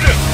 freedom! Marching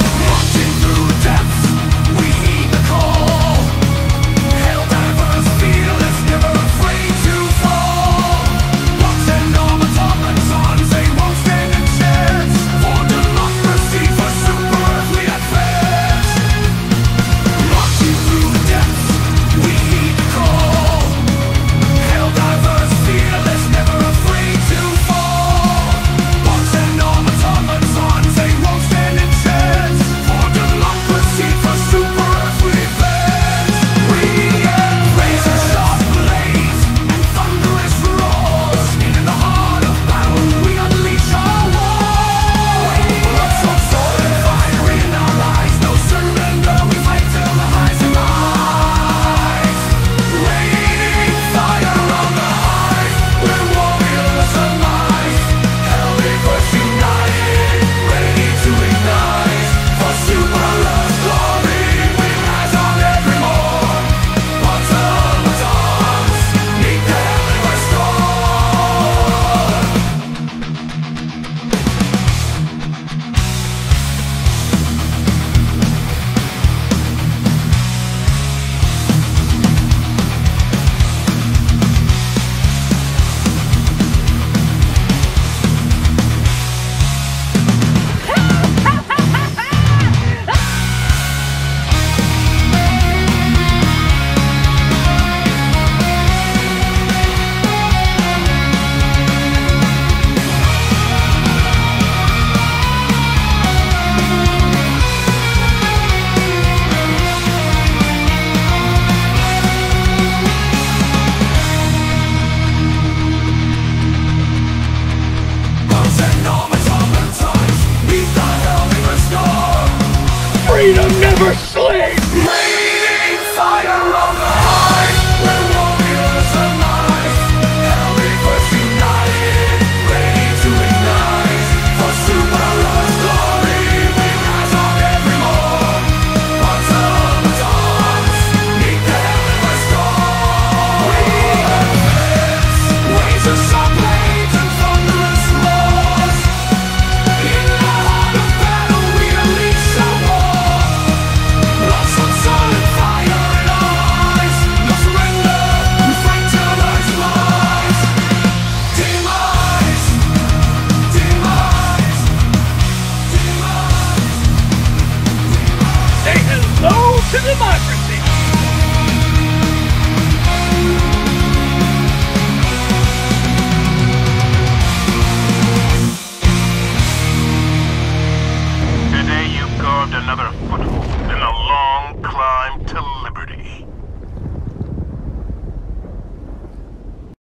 Freedom to! Today